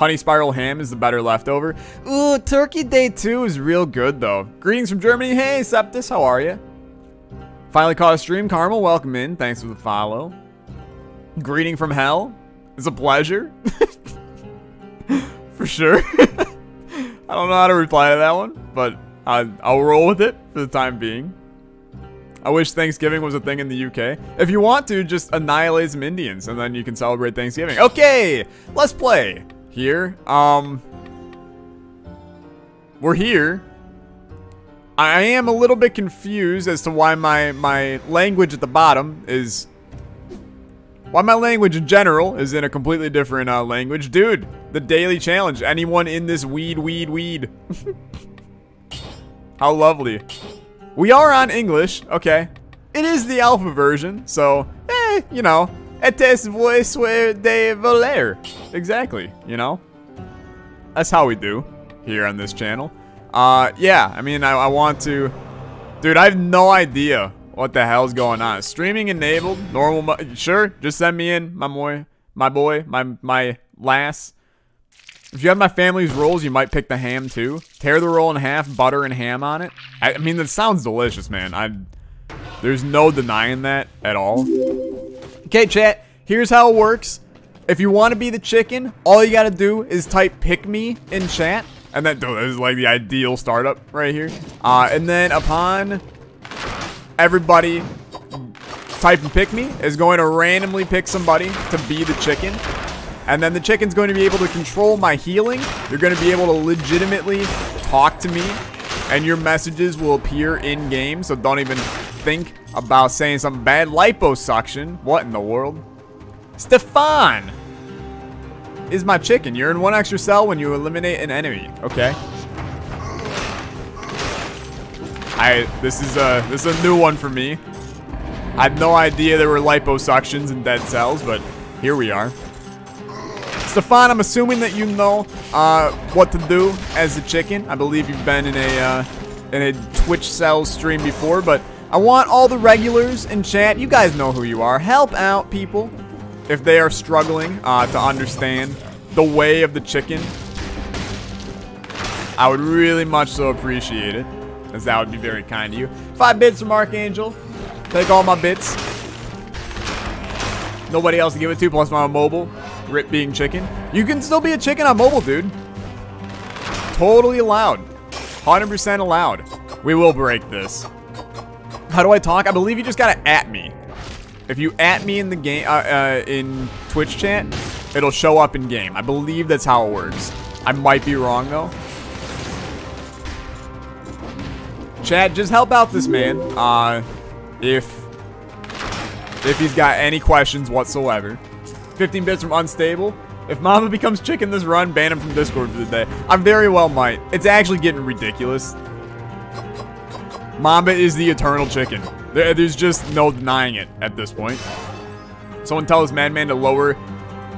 Honey Spiral Ham is the better leftover. Ooh, Turkey Day 2 is real good, though. Greetings from Germany. Hey, Septus, how are you? Finally caught a stream. Carmel, welcome in. Thanks for the follow. Greeting from hell. It's a pleasure. for sure. I don't know how to reply to that one, but I, I'll roll with it for the time being. I wish Thanksgiving was a thing in the UK. If you want to, just annihilate some Indians, and then you can celebrate Thanksgiving. Okay, let's play. Here, um... We're here. I am a little bit confused as to why my, my language at the bottom is... Why my language in general is in a completely different uh, language. Dude, the daily challenge. Anyone in this weed, weed, weed. How lovely. We are on English, okay. It is the alpha version, so, eh, you know. Etes voice de voler. Exactly, you know. That's how we do here on this channel. Uh, yeah, I mean, I, I want to... Dude, I have no idea what the hell's going on. Streaming enabled, normal, sure, just send me in, my boy, my boy, my, my lass. If you have my family's rolls, you might pick the ham too. Tear the roll in half, butter and ham on it. I, I mean, that sounds delicious, man. I, there's no denying that at all. Okay, chat, here's how it works. If you want to be the chicken, all you got to do is type pick me in chat. And this is like the ideal startup right here. Uh, and then upon everybody typing pick me is going to randomly pick somebody to be the chicken. And then the chicken's going to be able to control my healing. You're going to be able to legitimately talk to me. And your messages will appear in-game. So don't even think about saying something bad. Liposuction. What in the world? Stefan is my chicken. You're in one extra cell when you eliminate an enemy. Okay. I this is a this is a new one for me. I had no idea there were liposuctions in dead cells, but here we are. Stefan, I'm assuming that you know uh, what to do as a chicken. I believe you've been in a uh, in a Twitch cell stream before, but I want all the regulars in chat. You guys know who you are. Help out people if they are struggling uh, to understand the way of the chicken. I would really much so appreciate it, as that would be very kind of you. Five bits from Archangel. Take all my bits. Nobody else to give it to, plus my mobile. Rip being chicken. You can still be a chicken on mobile, dude. Totally allowed. 100% allowed. We will break this. How do I talk? I believe you just gotta at me. If you at me in the game, uh, uh, in Twitch chat, it'll show up in game. I believe that's how it works. I might be wrong though. Chad, just help out this man. Uh, if if he's got any questions whatsoever. 15 bits from Unstable. If Mamba becomes chicken this run, ban him from Discord for the day. I very well might. It's actually getting ridiculous. Mamba is the eternal chicken. There, there's just no denying it at this point. Someone tells madman to lower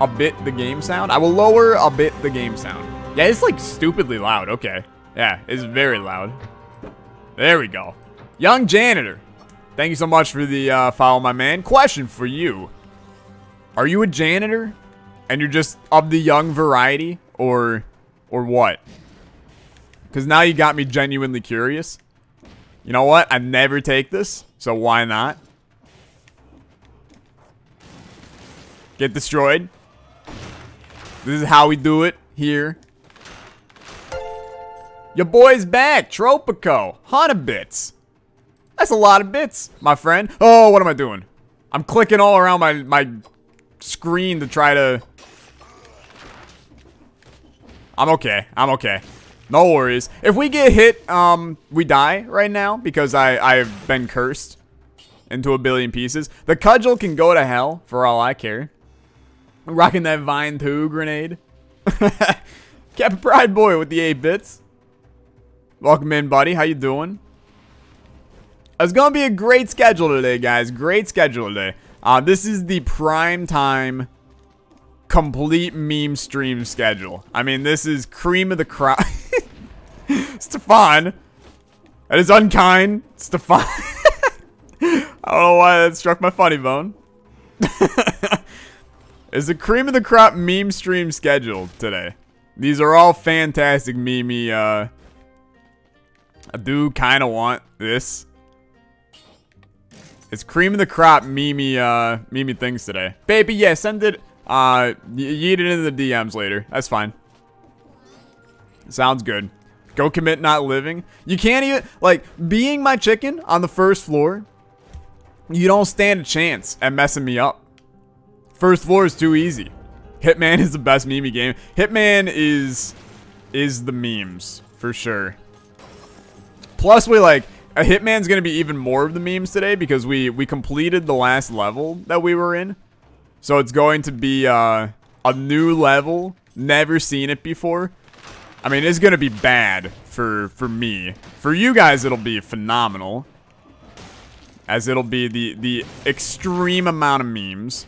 a bit the game sound. I will lower a bit the game sound. Yeah, it's like stupidly loud. Okay. Yeah, it's very loud. There we go. Young janitor. Thank you so much for the uh, follow, my man. Question for you. Are you a janitor? And you're just of the young variety? Or, or what? Because now you got me genuinely curious. You know what? I never take this, so why not? Get destroyed. This is how we do it here. Your boy's back, Tropico. 100 bits. That's a lot of bits, my friend. Oh, what am I doing? I'm clicking all around my, my screen to try to... I'm okay. I'm okay. No worries. If we get hit, um, we die right now because I, I've been cursed into a billion pieces. The cudgel can go to hell for all I care. Rocking that Vine 2 grenade. Captain Pride Boy with the 8 bits. Welcome in, buddy. How you doing? It's going to be a great schedule today, guys. Great schedule today. Uh, this is the prime time complete meme stream schedule. I mean, this is cream of the crop. Stefan. That is unkind. Stefan. I don't know why that struck my funny bone. is the cream of the crop meme stream scheduled today. These are all fantastic Mimi. Uh, I do kind of want this. It's cream of the crop Mimi, uh, Mimi things today. Baby, yeah, send it, uh, yeet it into the DMs later. That's fine. Sounds good. Go commit not living. You can't even, like, being my chicken on the first floor, you don't stand a chance at messing me up. First floor is too easy. Hitman is the best meme game. Hitman is, is the memes, for sure. Plus, we, like, a Hitman's gonna be even more of the memes today because we, we completed the last level that we were in. So it's going to be, uh, a new level. Never seen it before. I mean, it's gonna be bad for for me. For you guys, it'll be phenomenal, as it'll be the the extreme amount of memes.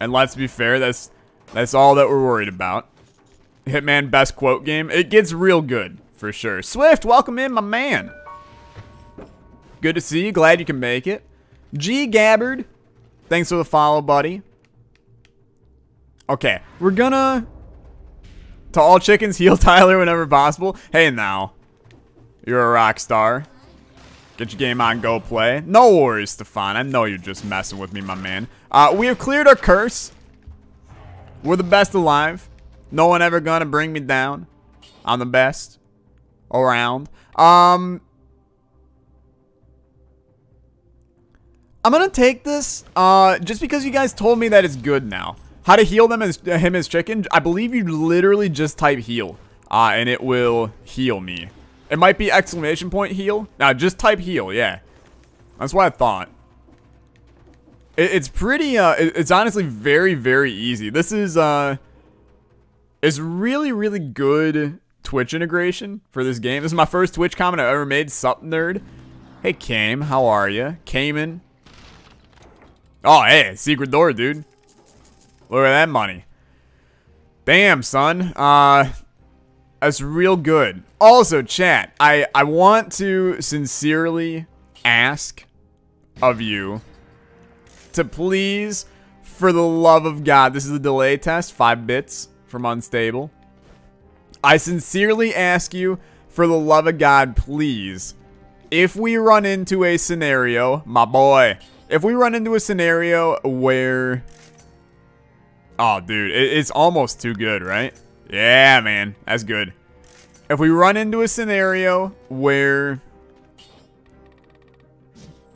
And let's be fair, that's that's all that we're worried about. Hitman best quote game. It gets real good for sure. Swift, welcome in, my man. Good to see you. Glad you can make it. G Gabbard, thanks for the follow, buddy. Okay, we're gonna to all chickens, heal Tyler whenever possible. Hey now. You're a rock star. Get your game on, go play. No worries, Stefan. I know you're just messing with me, my man. Uh, we have cleared our curse. We're the best alive. No one ever gonna bring me down. I'm the best. Around. Um... I'm gonna take this, uh, just because you guys told me that it's good now. How to heal them as him as chicken? I believe you literally just type heal, uh, and it will heal me. It might be exclamation point heal. Now just type heal. Yeah, that's what I thought. It, it's pretty. Uh, it, it's honestly very very easy. This is uh, is really really good Twitch integration for this game. This is my first Twitch comment I ever made. Sup nerd. Hey Came, how are you? Cayman. Oh hey, secret door, dude. Look at that money. Damn, son. Uh, that's real good. Also, chat, I, I want to sincerely ask of you to please, for the love of God, this is a delay test, five bits from unstable. I sincerely ask you, for the love of God, please, if we run into a scenario, my boy, if we run into a scenario where Oh, dude, it's almost too good, right? Yeah, man, that's good. If we run into a scenario where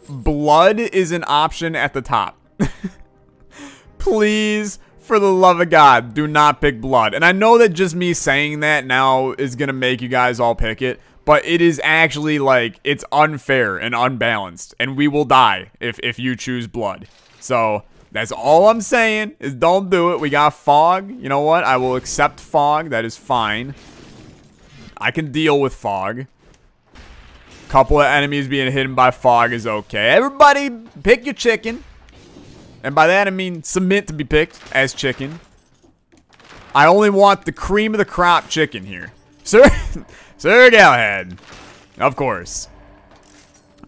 blood is an option at the top, please, for the love of God, do not pick blood. And I know that just me saying that now is going to make you guys all pick it, but it is actually like, it's unfair and unbalanced, and we will die if, if you choose blood. So, that's all I'm saying is don't do it. We got fog. You know what? I will accept fog. That is fine. I can deal with fog. Couple of enemies being hidden by fog is okay. Everybody pick your chicken. And by that I mean submit to be picked as chicken. I only want the cream of the crop chicken here. Sir, Sir Galahad. Of course.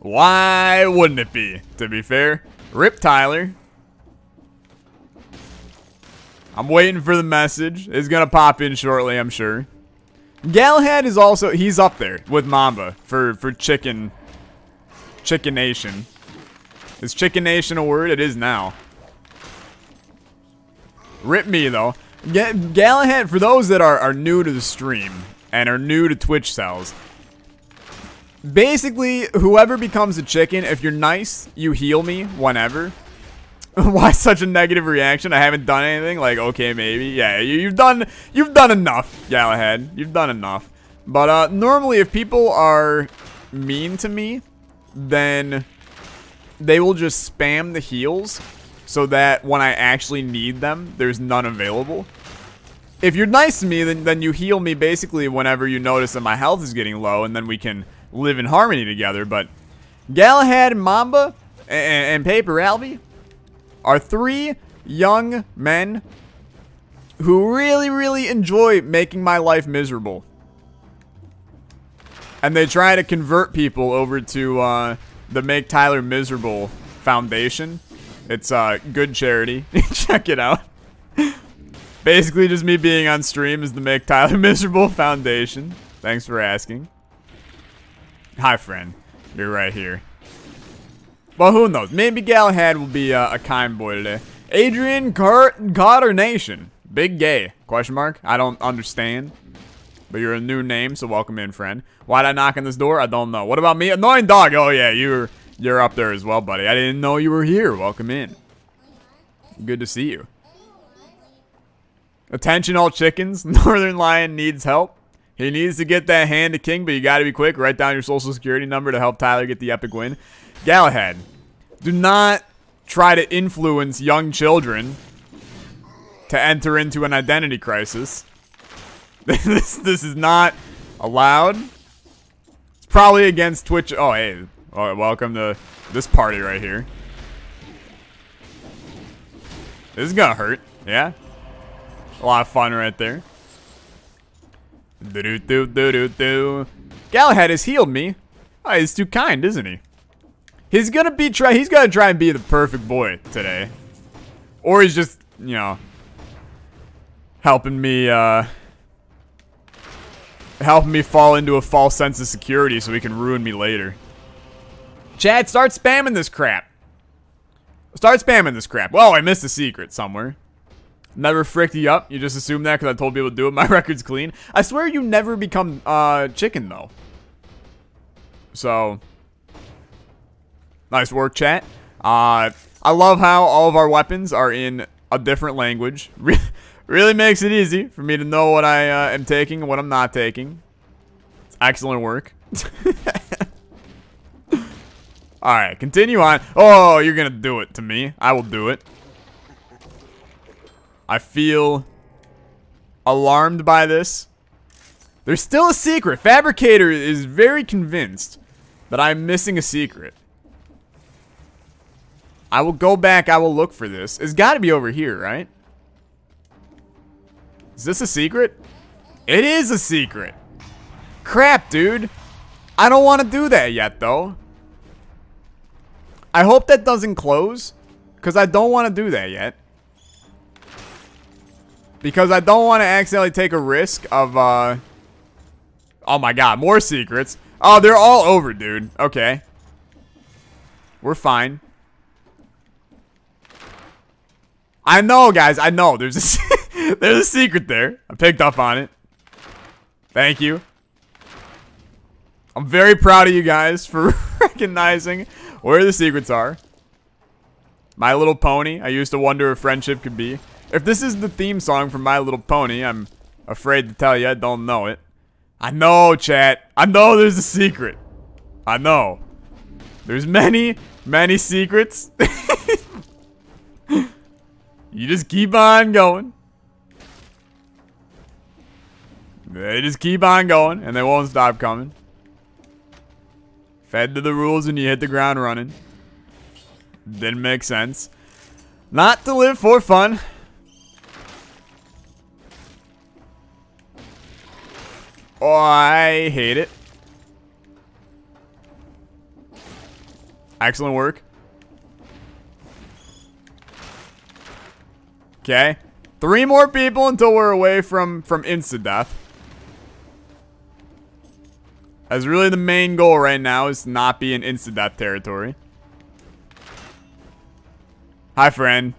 Why wouldn't it be, to be fair? Rip Tyler. I'm waiting for the message. It's to pop in shortly, I'm sure. Galahad is also, he's up there with Mamba for, for chicken, chicken nation. Is chicken nation a word? It is now. Rip me, though. Ga Galahad, for those that are, are new to the stream and are new to Twitch cells, basically, whoever becomes a chicken, if you're nice, you heal me whenever. Why such a negative reaction? I haven't done anything. Like, okay, maybe. Yeah, you, have done you've done enough, Galahad. You've done enough. But uh, normally, if people are mean to me, then they will just spam the heals so that when I actually need them, there's none available. If you're nice to me, then, then you heal me basically whenever you notice that my health is getting low, and then we can live in harmony together. But Galahad Mamba and, and Paper Albie, are three young men who really, really enjoy making my life miserable. And they try to convert people over to uh, the Make Tyler Miserable Foundation. It's a uh, good charity. Check it out. Basically, just me being on stream is the Make Tyler Miserable Foundation. Thanks for asking. Hi, friend. You're right here. Well, who knows? Maybe Galahad will be uh, a kind boy today. Adrian Carter Nation. Big gay. Question mark? I don't understand. But you're a new name, so welcome in, friend. Why'd I knock on this door? I don't know. What about me? Annoying dog. Oh, yeah, you're, you're up there as well, buddy. I didn't know you were here. Welcome in. Good to see you. Attention all chickens. Northern Lion needs help. He needs to get that hand to King, but you got to be quick. Write down your social security number to help Tyler get the epic win. Galahad, do not try to influence young children to enter into an identity crisis. this this is not allowed. It's probably against Twitch. Oh, hey. Oh, welcome to this party right here. This is gonna hurt. Yeah. A lot of fun right there. Do do do do do do. Galahad has healed me. Oh, he's too kind, isn't he? He's gonna be try. He's gonna try and be the perfect boy today, or he's just you know helping me uh helping me fall into a false sense of security so he can ruin me later. Chad, start spamming this crap. Start spamming this crap. Well, I missed a secret somewhere. Never fricked you up. You just assume that because I told people to do it. My record's clean. I swear you never become uh, chicken, though. So, nice work, chat. Uh, I love how all of our weapons are in a different language. really makes it easy for me to know what I uh, am taking and what I'm not taking. It's excellent work. Alright, continue on. Oh, you're gonna do it to me. I will do it. I feel alarmed by this. There's still a secret. Fabricator is very convinced that I'm missing a secret. I will go back. I will look for this. It's got to be over here, right? Is this a secret? It is a secret. Crap, dude. I don't want to do that yet, though. I hope that doesn't close. Because I don't want to do that yet. Because I don't want to accidentally take a risk of, uh... Oh my god, more secrets. Oh, they're all over, dude. Okay. We're fine. I know, guys. I know. There's a, there's a secret there. I picked up on it. Thank you. I'm very proud of you guys for recognizing where the secrets are. My Little Pony. I used to wonder if friendship could be. If this is the theme song from My Little Pony, I'm afraid to tell you I don't know it. I know, chat. I know there's a secret. I know. There's many, many secrets. you just keep on going. They just keep on going, and they won't stop coming. Fed to the rules and you hit the ground running. Didn't make sense. Not to live for fun. Oh, I hate it. Excellent work. Okay. Three more people until we're away from, from insta-death. As really the main goal right now is to not be in insta-death territory. Hi, friend.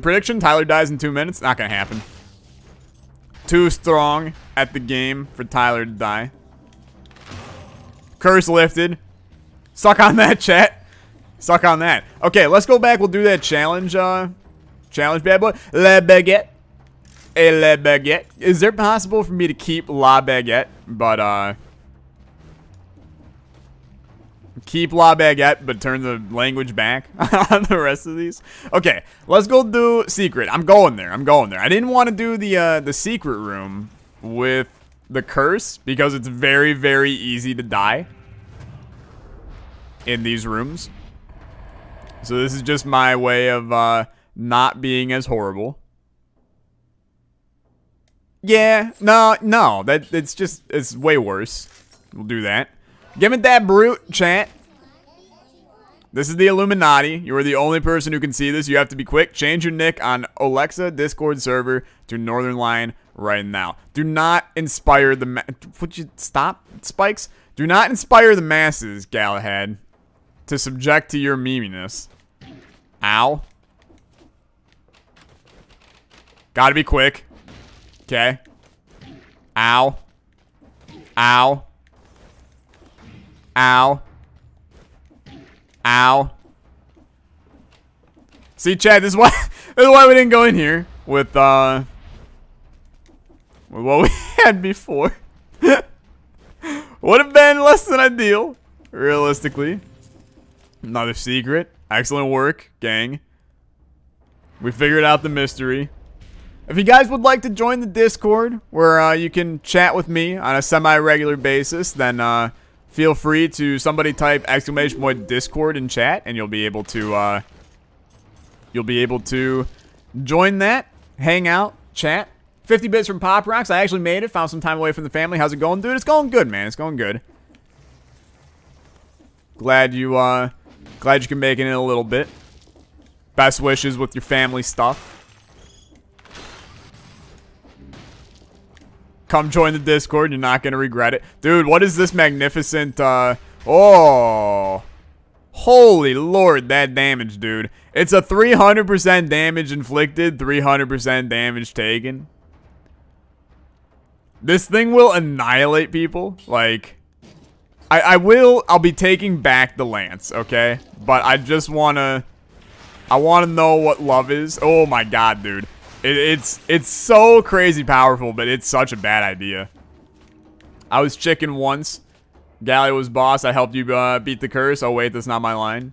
Prediction, Tyler dies in two minutes. Not gonna happen. Too strong at the game for Tyler to die. Curse lifted. Suck on that, chat. Suck on that. Okay, let's go back. We'll do that challenge, uh, challenge, bad boy. Le Baguette. A Le Baguette. Is there possible for me to keep La Baguette, but, uh, keep La Baguette, but turn the language back on the rest of these. Okay, let's go do secret. I'm going there. I'm going there. I didn't want to do the uh, the secret room with the curse because it's very, very easy to die in these rooms. So this is just my way of uh, not being as horrible. Yeah, no, no, that it's just it's way worse. We'll do that. Give it that brute, chat. This is the Illuminati. You are the only person who can see this. You have to be quick. Change your nick on Olexa Discord server to Northern Lion right now. Do not inspire the... Would you stop, Spikes? Do not inspire the masses, Galahad, to subject to your meminess. Ow. Gotta be quick. Okay. Ow. Ow. Ow. Ow. See, Chad, this is why this is why we didn't go in here with uh with what we had before. Would have been less than ideal, realistically. Another secret. Excellent work, gang. We figured out the mystery. If you guys would like to join the Discord, where uh, you can chat with me on a semi-regular basis, then uh, feel free to somebody type exclamation point Discord in chat, and you'll be able to uh, you'll be able to join that, hang out, chat. 50 bits from Pop Rocks. I actually made it. Found some time away from the family. How's it going, dude? It's going good, man. It's going good. Glad you uh, glad you can make it in a little bit. Best wishes with your family stuff. Come join the Discord. You're not going to regret it. Dude, what is this magnificent, uh... Oh... Holy lord, that damage, dude. It's a 300% damage inflicted, 300% damage taken. This thing will annihilate people. Like, I, I will, I'll be taking back the lance, okay? But I just want to, I want to know what love is. Oh my god, dude. It, it's it's so crazy powerful, but it's such a bad idea. I was chicken once. Gally was boss. I helped you uh, beat the curse. Oh, wait, that's not my line.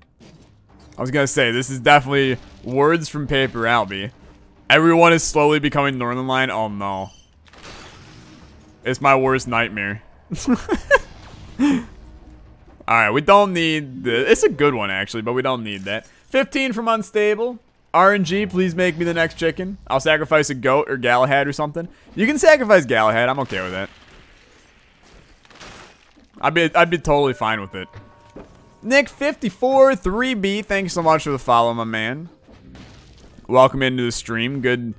I was going to say, this is definitely words from Paper Albie. Everyone is slowly becoming Northern Lion. Oh, no. It's my worst nightmare. Alright, we don't need... The, it's a good one, actually, but we don't need that. 15 from Unstable. RNG, please make me the next chicken. I'll sacrifice a goat or Galahad or something. You can sacrifice Galahad. I'm okay with that. I'd be, I'd be totally fine with it. Nick54, 3B, thanks so much for the follow, my man. Welcome into the stream. Good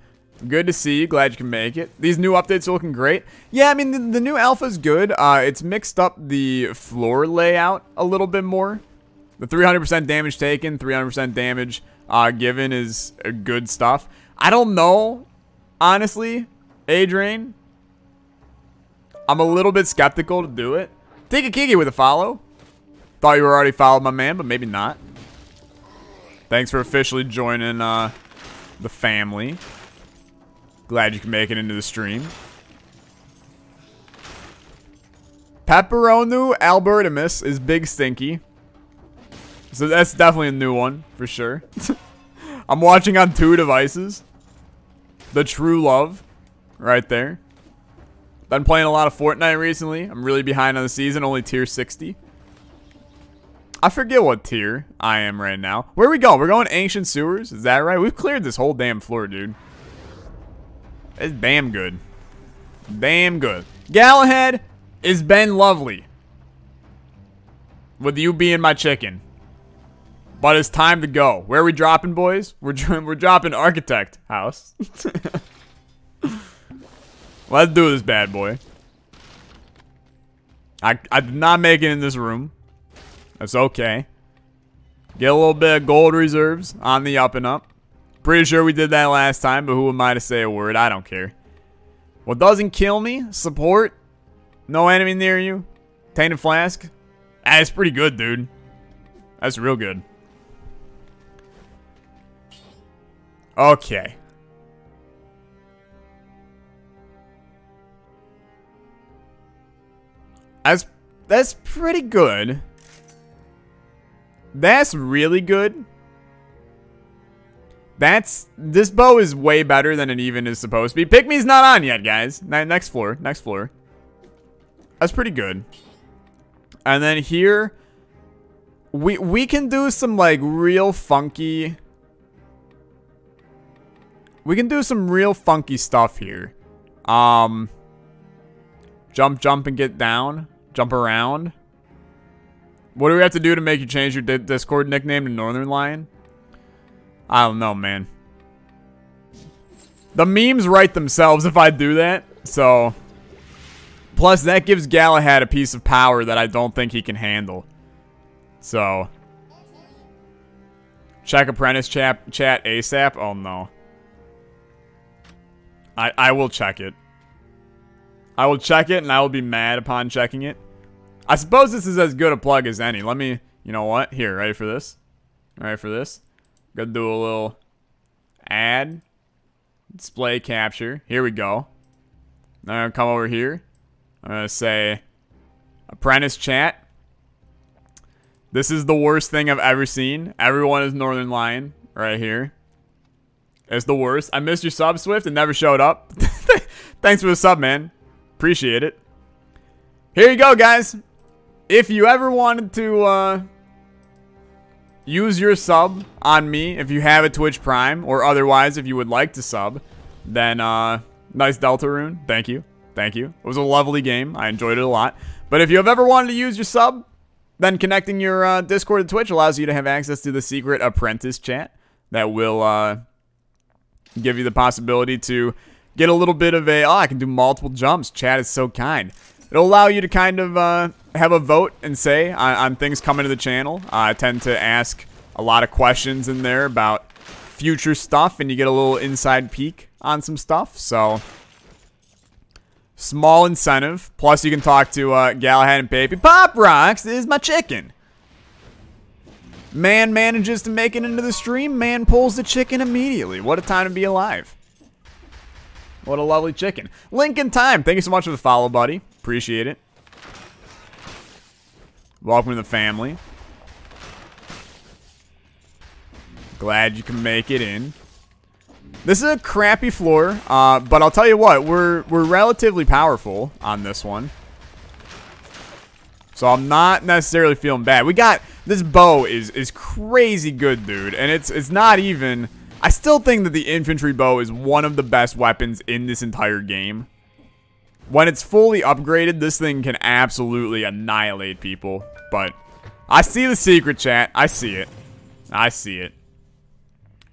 good to see you. Glad you can make it. These new updates are looking great. Yeah, I mean, the, the new alpha is good. Uh, it's mixed up the floor layout a little bit more. The 300% damage taken, 300% damage uh, given is good stuff. I don't know, honestly, Adrian. I'm a little bit skeptical to do it. Take a Kiki with a follow. Thought you were already followed my man, but maybe not. Thanks for officially joining uh, the family. Glad you can make it into the stream. Pepperonu albertimus is Big Stinky. So that's definitely a new one, for sure. I'm watching on two devices. The True Love, right there. Been playing a lot of Fortnite recently. I'm really behind on the season, only tier 60. I forget what tier I am right now. Where we going? We're going Ancient Sewers? Is that right? We've cleared this whole damn floor, dude. It's damn good. Damn good. Galahad is been lovely. With you being my chicken. But it's time to go. Where are we dropping, boys? We're, we're dropping Architect House. Let's do this bad boy. I, I did not make it in this room. That's okay. Get a little bit of gold reserves on the up and up. Pretty sure we did that last time, but who am I to say a word? I don't care. What doesn't kill me? Support? No enemy near you? Tainted Flask? That's ah, pretty good, dude. That's real good. Okay. That's that's pretty good. That's really good. That's this bow is way better than it even is supposed to be. Pick me's not on yet, guys. Next floor, next floor. That's pretty good. And then here we we can do some like real funky we can do some real funky stuff here. Um, jump, jump, and get down. Jump around. What do we have to do to make you change your Discord nickname to Northern Lion? I don't know, man. The memes write themselves if I do that, so... Plus, that gives Galahad a piece of power that I don't think he can handle. So... Check apprentice chat, chat ASAP? Oh, no. I, I will check it. I will check it, and I will be mad upon checking it. I suppose this is as good a plug as any. Let me, you know what? Here, ready for this? Ready for this? Gonna do a little ad. Display capture. Here we go. I'm gonna come over here. I'm gonna say apprentice chat. This is the worst thing I've ever seen. Everyone is Northern Lion right here. It's the worst. I missed your sub, Swift, and never showed up. Thanks for the sub, man. Appreciate it. Here you go, guys. If you ever wanted to uh, use your sub on me, if you have a Twitch Prime, or otherwise if you would like to sub, then uh, nice Deltarune. Thank you. Thank you. It was a lovely game. I enjoyed it a lot. But if you have ever wanted to use your sub, then connecting your uh, Discord to Twitch allows you to have access to the secret apprentice chat that will uh, give you the possibility to get a little bit of a, oh, I can do multiple jumps. Chat is so kind. It'll allow you to kind of uh, have a vote and say on, on things coming to the channel. Uh, I tend to ask a lot of questions in there about future stuff, and you get a little inside peek on some stuff. So, small incentive. Plus, you can talk to uh, Galahad and Baby. Pop Rocks is my chicken. Man manages to make it into the stream. Man pulls the chicken immediately. What a time to be alive. What a lovely chicken. Lincoln Time, thank you so much for the follow, buddy. Appreciate it. Welcome to the family. Glad you can make it in. This is a crappy floor, uh, but I'll tell you what, we're we're relatively powerful on this one. So I'm not necessarily feeling bad. We got this bow is is crazy good, dude. And it's it's not even I still think that the infantry bow is one of the best weapons in this entire game. When it's fully upgraded, this thing can absolutely annihilate people. But I see the secret chat. I see it. I see it.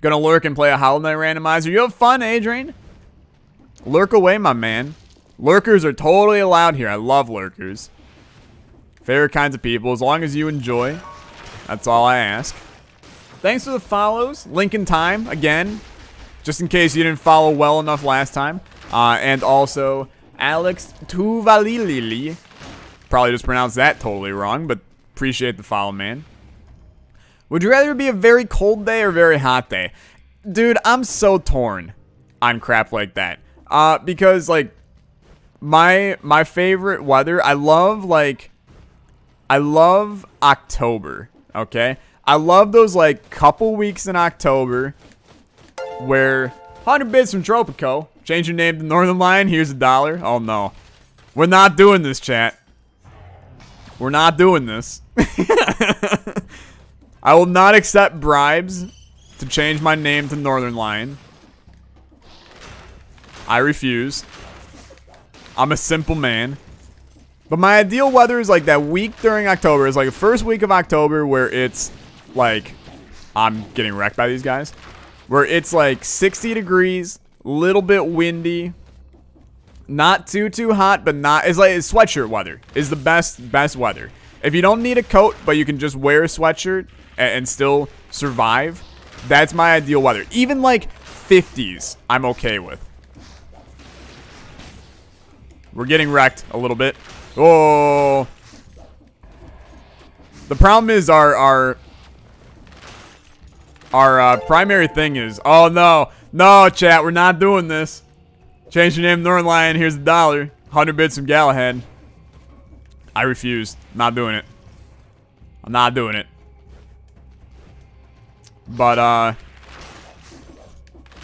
Gonna lurk and play a Hollow Knight randomizer. You have fun, Adrian? Lurk away, my man. Lurkers are totally allowed here. I love lurkers. Favorite kinds of people, as long as you enjoy. That's all I ask. Thanks for the follows. Lincoln Time, again. Just in case you didn't follow well enough last time. Uh, and also, Alex Tuvalilili. Probably just pronounced that totally wrong, but appreciate the follow, man. Would you rather be a very cold day or very hot day? Dude, I'm so torn on crap like that. Uh, because, like, my my favorite weather, I love, like, I love October okay? I love those like couple weeks in October where 100 bits from Tropico. Change your name to Northern Lion. Here's a dollar. Oh no. We're not doing this, chat. We're not doing this. I will not accept bribes to change my name to Northern Lion. I refuse. I'm a simple man. But my ideal weather is like that week during October. Is like the first week of October where it's like I'm getting wrecked by these guys. Where it's like 60 degrees, little bit windy, not too too hot, but not it's like it's sweatshirt weather is the best best weather. If you don't need a coat, but you can just wear a sweatshirt and, and still survive, that's my ideal weather. Even like 50s, I'm okay with. We're getting wrecked a little bit. Oh. The problem is our our our uh, primary thing is oh no no chat we're not doing this. Change your name Northern Lion. Here's a dollar. Hundred bits from Galahad. I refuse. Not doing it. I'm not doing it. But uh.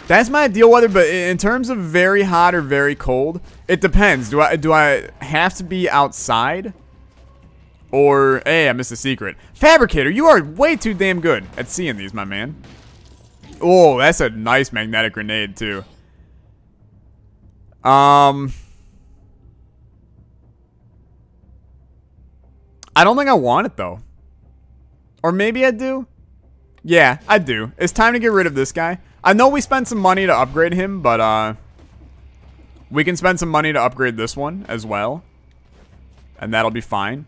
That's my ideal weather, but in terms of very hot or very cold, it depends. Do I do I have to be outside? Or, hey, I missed a secret. Fabricator, you are way too damn good at seeing these, my man. Oh, that's a nice magnetic grenade, too. Um... I don't think I want it, though. Or maybe I do? Yeah, I do. It's time to get rid of this guy. I know we spent some money to upgrade him, but uh, we can spend some money to upgrade this one as well. And that'll be fine.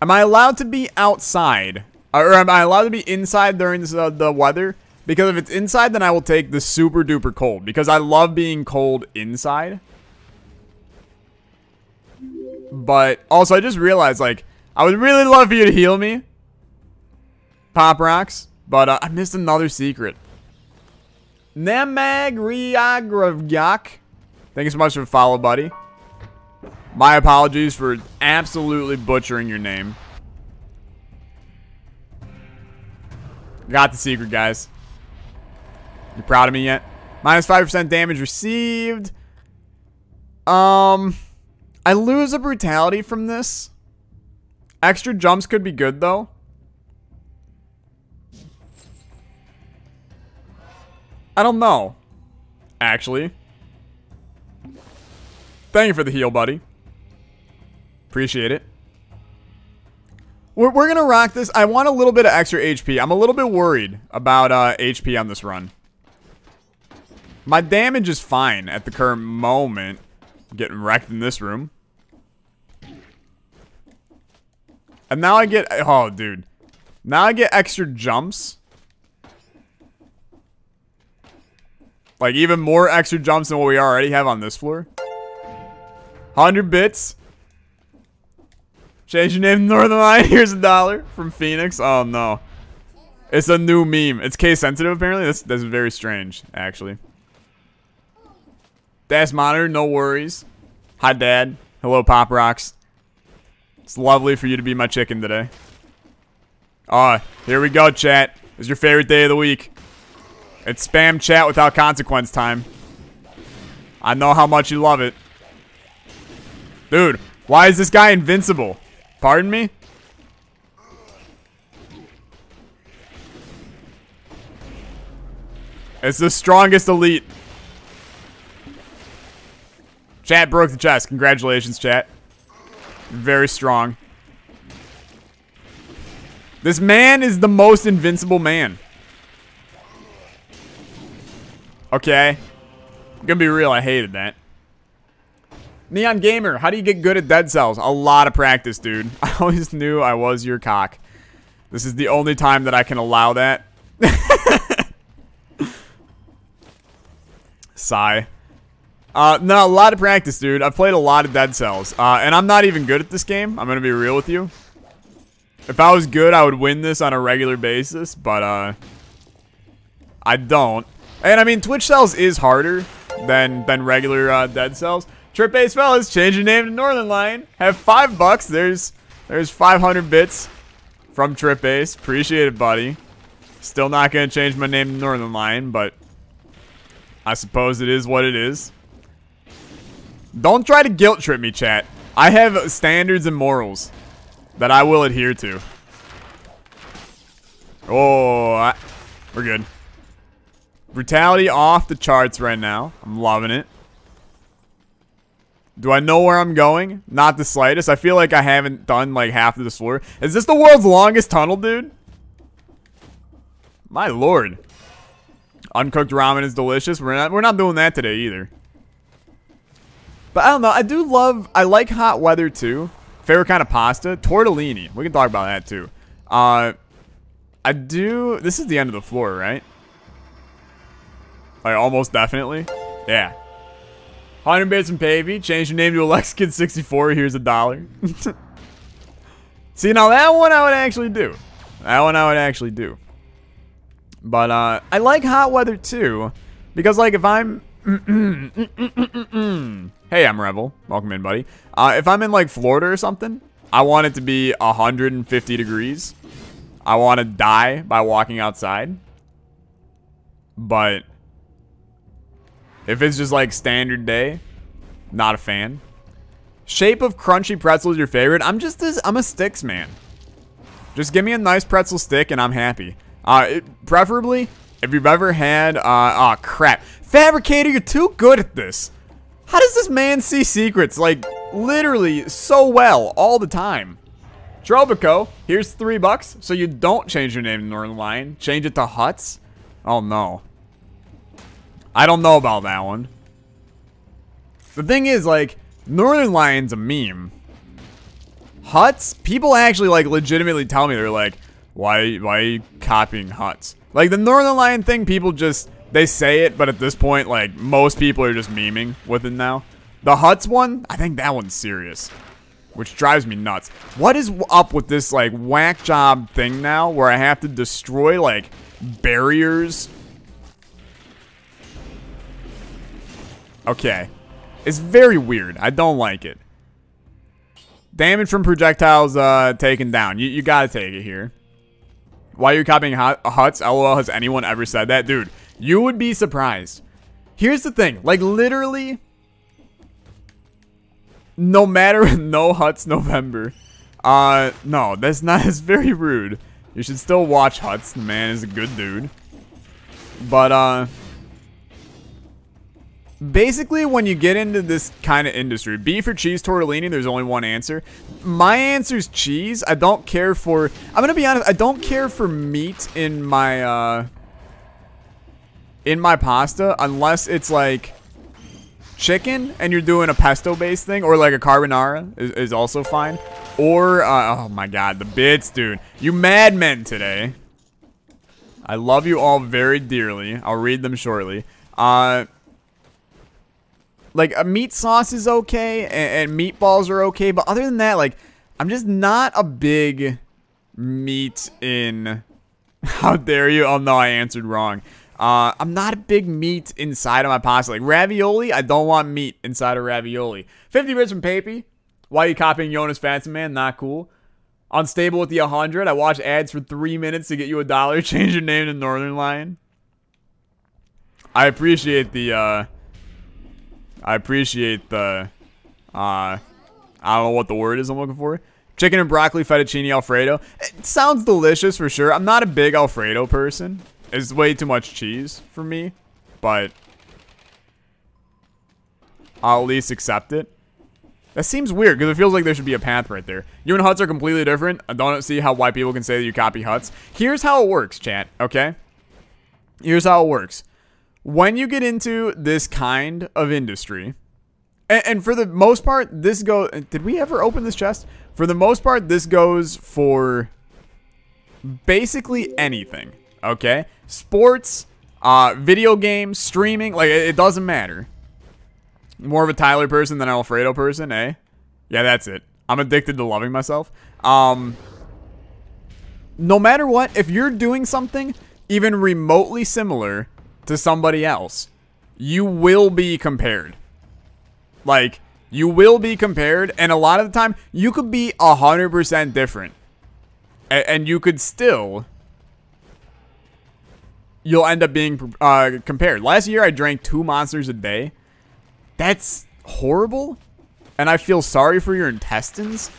Am I allowed to be outside? Or am I allowed to be inside during this, uh, the weather? Because if it's inside, then I will take the super duper cold. Because I love being cold inside. But also, I just realized, like, I would really love for you to heal me. Pop rocks. But uh, I missed another secret. Namagriagravyak. Thank you so much for the follow, buddy. My apologies for absolutely butchering your name. Got the secret, guys. You proud of me yet? Minus 5% damage received. Um, I lose a brutality from this. Extra jumps could be good, though. I don't know. Actually. Thank you for the heal, buddy. Appreciate it. We're, we're going to rock this. I want a little bit of extra HP. I'm a little bit worried about uh, HP on this run. My damage is fine at the current moment. I'm getting wrecked in this room. And now I get... Oh, dude. Now I get extra jumps. Like, even more extra jumps than what we already have on this floor. 100 bits. Change your name to Northern Lion. Here's a dollar from Phoenix. Oh, no. It's a new meme. It's case sensitive, apparently. That's, that's very strange, actually. Dash monitor, no worries. Hi, Dad. Hello, Pop Rocks. It's lovely for you to be my chicken today. Ah, oh, here we go, chat. It's your favorite day of the week. It's spam chat without consequence time. I know how much you love it. Dude, why is this guy invincible? Pardon me? It's the strongest elite. Chat broke the chest. Congratulations, chat. Very strong. This man is the most invincible man. Okay. I'm gonna be real, I hated that. Neon Gamer, how do you get good at dead cells? A lot of practice, dude. I always knew I was your cock. This is the only time that I can allow that. Sigh. Uh, no, a lot of practice, dude. I've played a lot of Dead Cells. Uh, and I'm not even good at this game. I'm going to be real with you. If I was good, I would win this on a regular basis. But, uh, I don't. And, I mean, Twitch Cells is harder than, than regular uh, Dead Cells. Trip Base Fellas, change your name to Northern Lion. Have five bucks. There's, there's 500 bits from Trip Base. Appreciate it, buddy. Still not going to change my name to Northern Lion, but I suppose it is what it is. Don't try to guilt trip me, chat. I have standards and morals that I will adhere to. Oh, I, we're good. Brutality off the charts right now. I'm loving it. Do I know where I'm going? Not the slightest. I feel like I haven't done like half of this floor. Is this the world's longest tunnel, dude? My lord. Uncooked ramen is delicious. We're not we're not doing that today either. But I don't know. I do love, I like hot weather too. Favorite kind of pasta? Tortellini. We can talk about that too. Uh, I do, this is the end of the floor, right? Like almost definitely. Yeah. 100 bits and pavy. Change your name to OlexaKid64. Here's a dollar. See, now that one I would actually do. That one I would actually do. But uh, I like hot weather too. Because like if I'm hey, I'm Rebel. Welcome in, buddy. Uh, if I'm in, like, Florida or something, I want it to be 150 degrees. I want to die by walking outside. But if it's just, like, standard day, not a fan. Shape of crunchy pretzel is your favorite? I'm just i I'm a sticks man. Just give me a nice pretzel stick and I'm happy. Uh, it, preferably, if you've ever had, uh, oh crap. Fabricator, you're too good at this. How does this man see secrets, like, literally so well all the time? Tropico, here's three bucks. So you don't change your name to Northern Lion. Change it to Huts? Oh, no. I don't know about that one. The thing is, like, Northern Lion's a meme. Hutts, people actually, like, legitimately tell me, they're like, why, why are you copying Hutts? Like, the Northern Lion thing, people just, they say it, but at this point, like, most people are just memeing with it now. The Hutts one, I think that one's serious which drives me nuts. What is up with this, like, whack job thing now where I have to destroy, like, barriers? Okay. It's very weird. I don't like it. Damage from projectiles uh, taken down. You, you gotta take it here. Why are you copying Hutts? LOL, has anyone ever said that? Dude, you would be surprised. Here's the thing. Like, literally, no matter no Hutts November. Uh, no, that's not. It's very rude. You should still watch Hutts. The man is a good dude. But uh, basically, when you get into this kind of industry, beef or cheese tortellini, there's only one answer. My answer is cheese. I don't care for. I'm gonna be honest. I don't care for meat in my uh in my pasta unless it's like chicken and you're doing a pesto based thing or like a carbonara is, is also fine or uh, oh my god the bits dude you madmen today i love you all very dearly i'll read them shortly uh like a meat sauce is okay and, and meatballs are okay but other than that like i'm just not a big meat in how dare you oh no i answered wrong uh, I'm not a big meat inside of my pasta. Like ravioli, I don't want meat inside of ravioli. 50 bits from Papy. Why are you copying Jonas Fatson, man? Not cool. Unstable with the 100. I watch ads for three minutes to get you a dollar. Change your name to Northern Lion. I appreciate the, uh, I appreciate the, uh, I don't know what the word is I'm looking for. Chicken and broccoli fettuccine alfredo. It sounds delicious for sure. I'm not a big alfredo person. It's way too much cheese for me, but I'll at least accept it. That seems weird because it feels like there should be a path right there. You and Hutts are completely different. I don't see how white people can say that you copy Hutts. Here's how it works, chat, okay? Here's how it works. When you get into this kind of industry, and, and for the most part, this go. Did we ever open this chest? For the most part, this goes for basically anything, okay? sports, uh, video games, streaming, like it, it doesn't matter. More of a Tyler person than an Alfredo person, eh? Yeah, that's it. I'm addicted to loving myself. Um, no matter what, if you're doing something even remotely similar to somebody else, you will be compared. Like, you will be compared, and a lot of the time, you could be 100% different. A and you could still you'll end up being uh, compared. Last year, I drank two monsters a day. That's horrible. And I feel sorry for your intestines.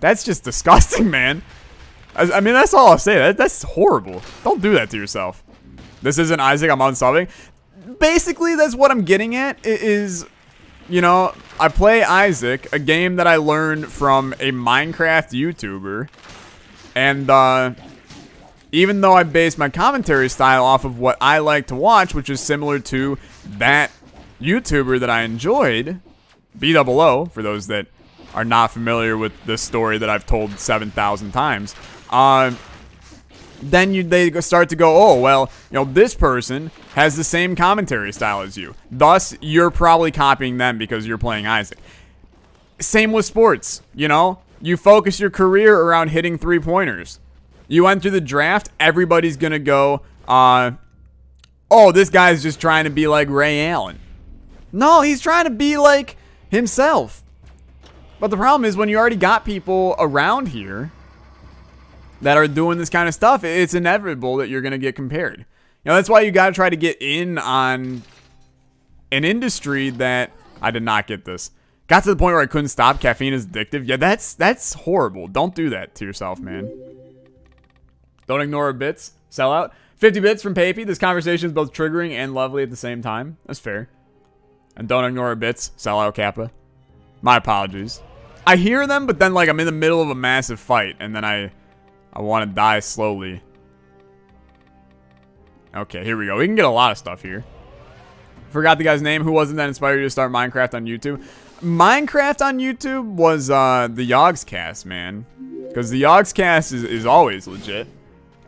That's just disgusting, man. I, I mean, that's all I'll say. That, that's horrible. Don't do that to yourself. This isn't Isaac. I'm unsubbing. Basically, that's what I'm getting at. Is, you know, I play Isaac, a game that I learned from a Minecraft YouTuber. And, uh, even though I base my commentary style off of what I like to watch, which is similar to that YouTuber that I enjoyed, B double O, for those that are not familiar with this story that I've told 7,000 times, uh, then you, they start to go, oh, well, you know, this person has the same commentary style as you. Thus, you're probably copying them because you're playing Isaac. Same with sports, you know? You focus your career around hitting three-pointers. You enter the draft, everybody's going to go, uh, oh, this guy's just trying to be like Ray Allen. No, he's trying to be like himself. But the problem is when you already got people around here that are doing this kind of stuff, it's inevitable that you're going to get compared. You know, that's why you got to try to get in on an industry that I did not get this. Got to the point where I couldn't stop. Caffeine is addictive. Yeah, that's that's horrible. Don't do that to yourself, man. Don't ignore bits. Sell out. 50 bits from Papy. This conversation is both triggering and lovely at the same time. That's fair. And don't ignore bits. Sell out Kappa. My apologies. I hear them, but then like I'm in the middle of a massive fight, and then I, I want to die slowly. Okay, here we go. We can get a lot of stuff here. Forgot the guy's name. Who wasn't that inspired you to start Minecraft on YouTube? Minecraft on YouTube was uh, the Yogscast, man. Because the Yogscast is, is always legit.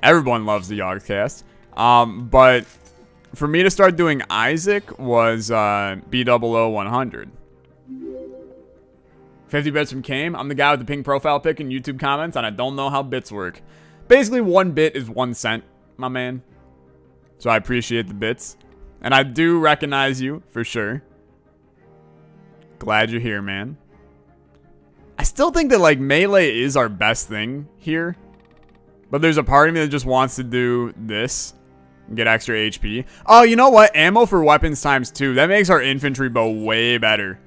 Everyone loves the Yogscast. Um, but for me to start doing Isaac was uh, BdoubleO100. 50 bits from Kame. I'm the guy with the pink profile pic in YouTube comments, and I don't know how bits work. Basically, one bit is one cent, my man. So I appreciate the bits. And I do recognize you, for sure. Glad you're here, man. I still think that, like, melee is our best thing here. But there's a part of me that just wants to do this. Get extra HP. Oh, you know what? Ammo for weapons times two. That makes our infantry bow way better.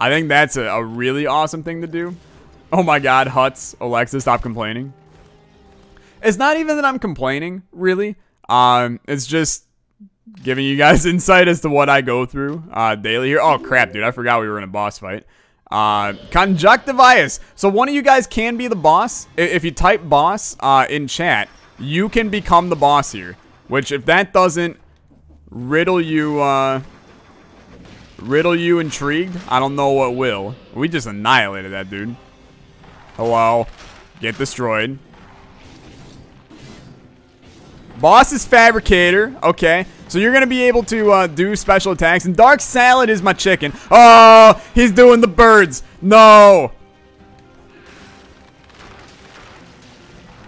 I think that's a, a really awesome thing to do. Oh my god, Hutts. Olexa, stop complaining. It's not even that I'm complaining, really. Um, it's just giving you guys insight as to what I go through uh, daily here. Oh, crap, dude. I forgot we were in a boss fight. Uh, conjunctivitis. So one of you guys can be the boss. If you type boss uh, in chat, you can become the boss here. Which, if that doesn't riddle you, uh, riddle you intrigued, I don't know what will. We just annihilated that dude. Hello. Get destroyed. Boss is Fabricator. Okay. So you're going to be able to uh, do special attacks. And Dark Salad is my chicken. Oh, he's doing the birds. No.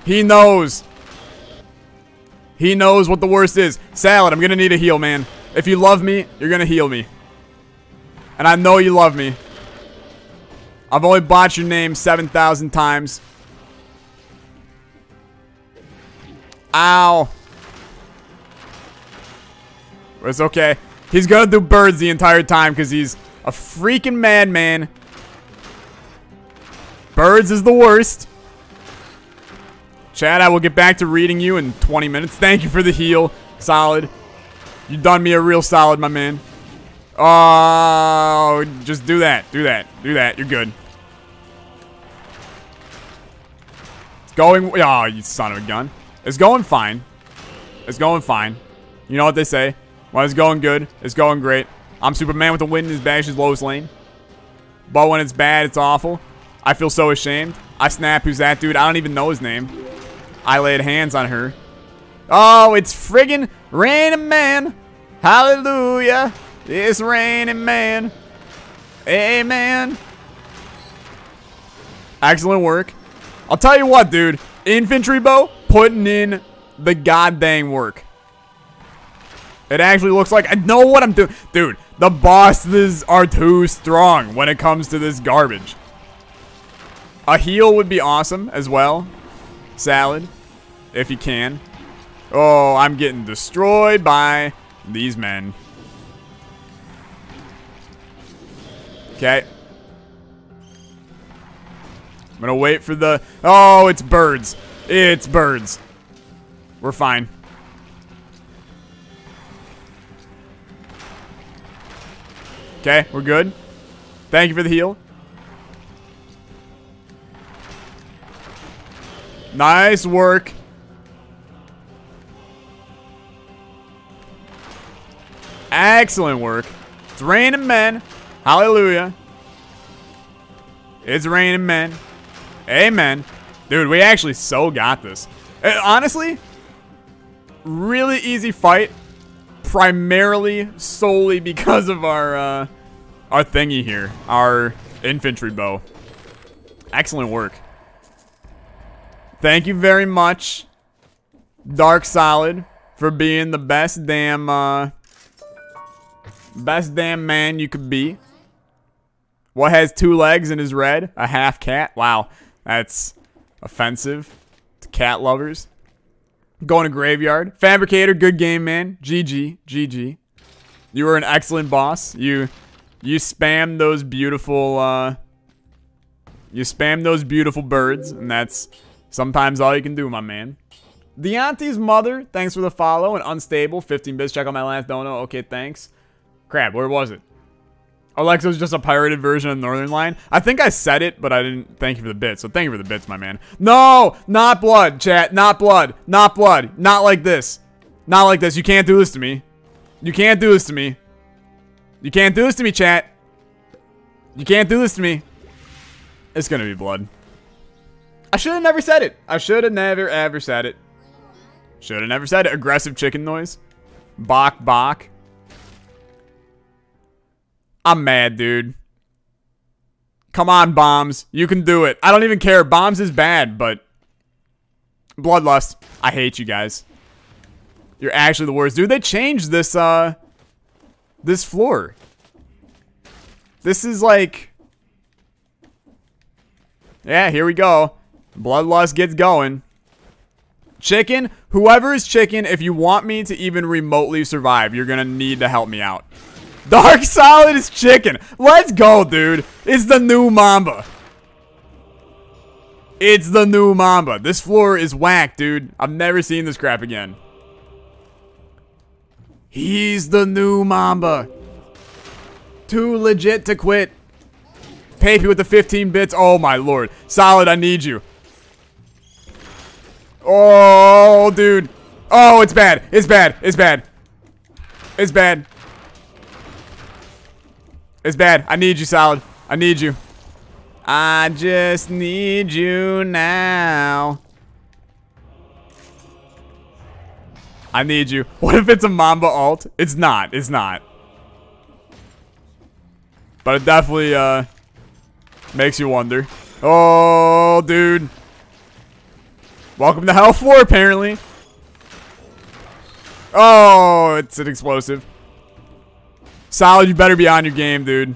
He knows. He knows what the worst is. Salad, I'm going to need a heal, man. If you love me, you're going to heal me. And I know you love me. I've only bought your name 7,000 times. Ow. It's okay. He's gonna do birds the entire time because he's a freaking madman. Birds is the worst. Chad, I will get back to reading you in 20 minutes. Thank you for the heal. Solid. You done me a real solid, my man. Oh, just do that. Do that. Do that. You're good. It's going... Oh, you son of a gun. It's going fine. It's going fine. You know what they say. When it's going good, it's going great. I'm Superman with the wind in his Banish's lowest lane. But when it's bad, it's awful. I feel so ashamed. I snap, who's that dude? I don't even know his name. I laid hands on her. Oh, it's friggin' random man. Hallelujah. It's raining man. Amen. Excellent work. I'll tell you what, dude. Infantry bow, putting in the goddamn work. It actually looks like I know what I'm doing. Dude, the bosses are too strong when it comes to this garbage. A heal would be awesome as well. Salad, if you can. Oh, I'm getting destroyed by these men. Okay. I'm gonna wait for the... Oh, it's birds. It's birds. We're fine. Okay, we're good. Thank you for the heal. Nice work. Excellent work. It's raining men. Hallelujah. It's raining men. Amen. Dude, we actually so got this. Uh, honestly, really easy fight primarily solely because of our uh, our thingy here, our infantry bow. Excellent work. Thank you very much, Dark Solid, for being the best damn uh, best damn man you could be. What has two legs and is red? A half cat? Wow, that's offensive to cat lovers. Going to Graveyard. Fabricator, good game, man. GG. GG. You were an excellent boss. You you spam those beautiful uh you spam those beautiful birds, and that's sometimes all you can do, my man. Deontay's mother, thanks for the follow. And unstable, 15 bits. Check out my last dono. Okay, thanks. Crap, where was it? Olexa's just a pirated version of Northern Lion. I think I said it, but I didn't thank you for the bits. So thank you for the bits, my man. No, not blood, chat. Not blood. Not blood. Not like this. Not like this. You can't do this to me. You can't do this to me. You can't do this to me, chat. You can't do this to me. It's gonna be blood. I should have never said it. I should have never ever said it. Should have never said it. Aggressive chicken noise. Bok bok. I'm mad, dude. Come on, Bombs. You can do it. I don't even care. Bombs is bad, but... Bloodlust. I hate you guys. You're actually the worst. Dude, they changed this, uh... This floor. This is like... Yeah, here we go. Bloodlust gets going. Chicken, whoever is chicken, if you want me to even remotely survive, you're gonna need to help me out. Dark Solid is chicken. Let's go, dude. It's the new Mamba. It's the new Mamba. This floor is whack, dude. I've never seen this crap again. He's the new Mamba. Too legit to quit. Papy with the 15 bits. Oh, my lord. Solid, I need you. Oh, dude. Oh, it's bad. It's bad. It's bad. It's bad. It's bad. I need you, Solid. I need you. I just need you now. I need you. What if it's a Mamba alt? It's not. It's not. But it definitely, uh, makes you wonder. Oh, dude. Welcome to Hell 4, apparently. Oh, it's an explosive. Solid, you better be on your game, dude.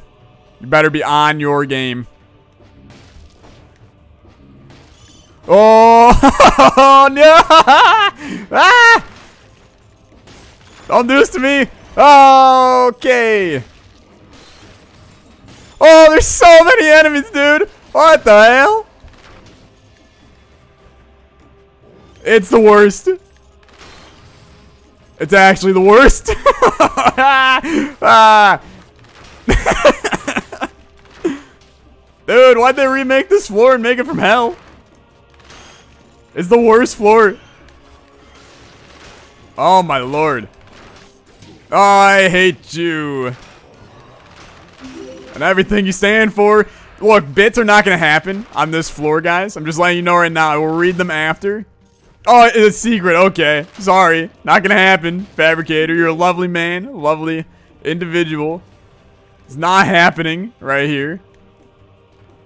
You better be on your game. Oh, no! ah! Don't do this to me. Okay. Oh, there's so many enemies, dude. What the hell? It's the worst. It's actually the worst. ah. Dude, why'd they remake this floor and make it from hell? It's the worst floor. Oh my lord. Oh, I hate you. And everything you stand for. Look, bits are not going to happen on this floor, guys. I'm just letting you know right now. I will read them after. Oh, it's a secret. Okay. Sorry. Not gonna happen, Fabricator. You're a lovely man. Lovely individual. It's not happening right here.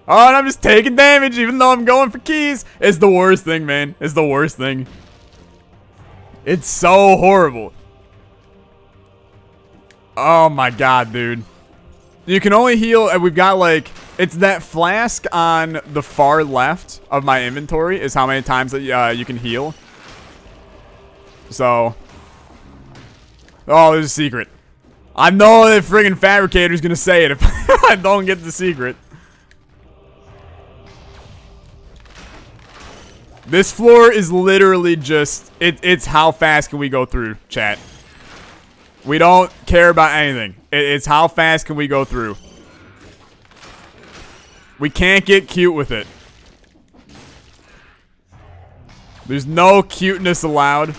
Oh, and I'm just taking damage even though I'm going for keys. It's the worst thing, man. It's the worst thing. It's so horrible. Oh my god, dude. You can only heal, and we've got like it's that flask on the far left of my inventory is how many times that uh, you can heal. So. Oh, there's a secret. I know that friggin' Fabricator's gonna say it if I don't get the secret. This floor is literally just, it, it's how fast can we go through, chat. We don't care about anything. It, it's how fast can we go through. We can't get cute with it. There's no cuteness allowed.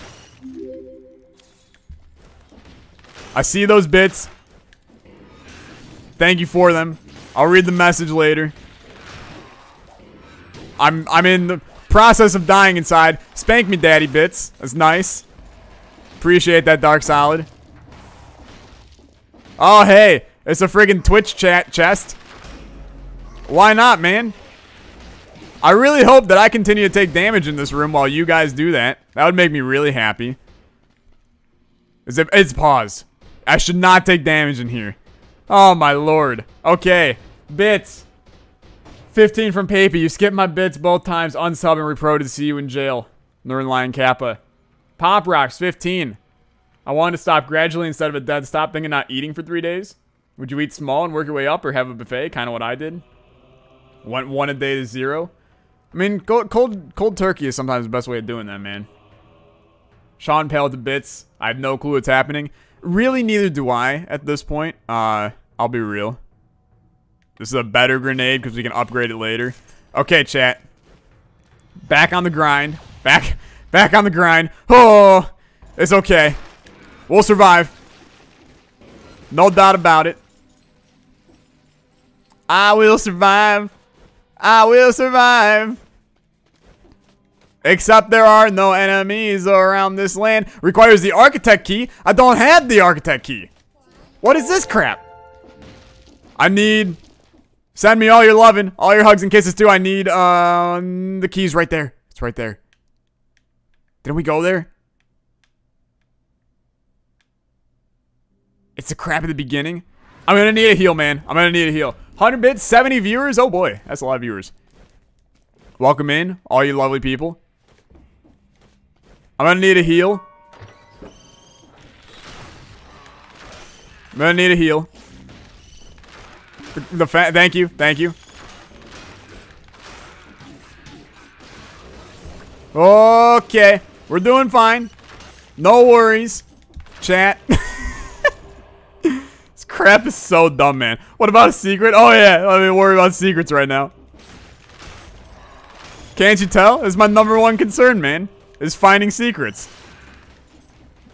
I see those bits. Thank you for them. I'll read the message later. I'm I'm in the process of dying inside. Spank me, daddy bits. That's nice. Appreciate that, Dark Solid. Oh, hey. It's a friggin' Twitch chat chest. Why not, man? I really hope that I continue to take damage in this room while you guys do that. That would make me really happy. It's, it's paused. I should not take damage in here. Oh, my lord. Okay. Bits. 15 from Papy. You skipped my bits both times. Unsub and repro to see you in jail. Northern Lion Kappa. Pop Rocks, 15. I wanted to stop gradually instead of a dead stop thing and not eating for three days. Would you eat small and work your way up or have a buffet? Kind of what I did. Went one a day to zero. I mean, cold, cold, cold turkey is sometimes the best way of doing that, man. Sean Pale to bits. I have no clue what's happening. Really, neither do I at this point. Uh, I'll be real. This is a better grenade because we can upgrade it later. Okay, chat. Back on the grind. Back, back on the grind. Oh, it's okay. We'll survive. No doubt about it. I will survive. I will survive. Except there are no enemies around this land. Requires the architect key. I don't have the architect key. What is this crap? I need... Send me all your loving, all your hugs and kisses too. I need um, the keys right there. It's right there. Didn't we go there? It's the crap at the beginning. I'm gonna need a heal, man. I'm gonna need a heal. 100 bits, 70 viewers. Oh boy, that's a lot of viewers. Welcome in, all you lovely people. I'm gonna need a heal. I'm gonna need a heal. The, the thank you, thank you. Okay, we're doing fine. No worries. Chat. crap is so dumb, man. What about a secret? Oh yeah, let me worry about secrets right now. Can't you tell? It's my number one concern, man. Is finding secrets.